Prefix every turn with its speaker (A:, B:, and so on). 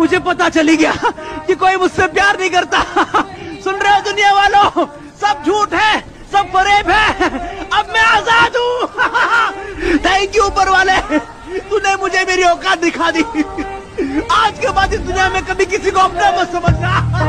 A: मुझे पता चली गया कि कोई मुझसे प्यार नहीं करता। सुन रहे हो दुनिया वालों? सब झूठ है, सब फरेब है। अब मैं आज़ाद हूँ। थैंक यू ऊपर वाले। तूने मुझे मेरी औकात दिखा दी। आज के बाद इस दुनिया में कभी किसी को अपना मत समझना।